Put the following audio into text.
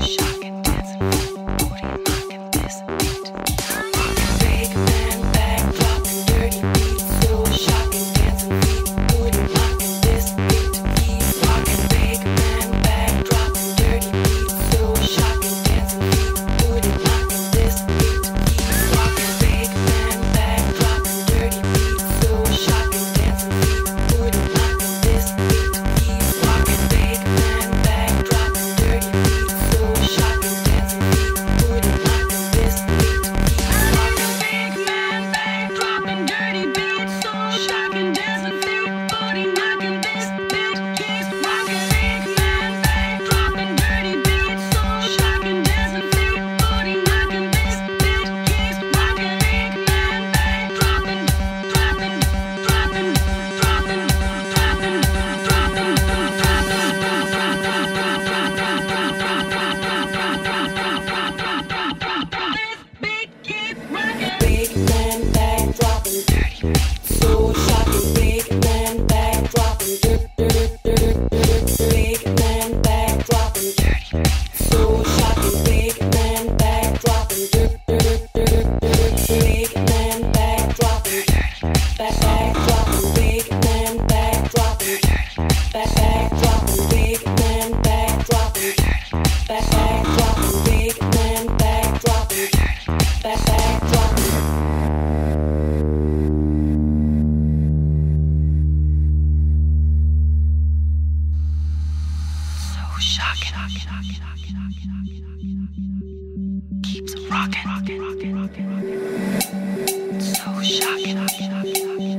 Shock and dance. rocking, rocking, rocking, rocking, rocking, rocking, keeps rocking, rocking, rocking, rocking, rocking, so shocking, rocking, rocking, rocking.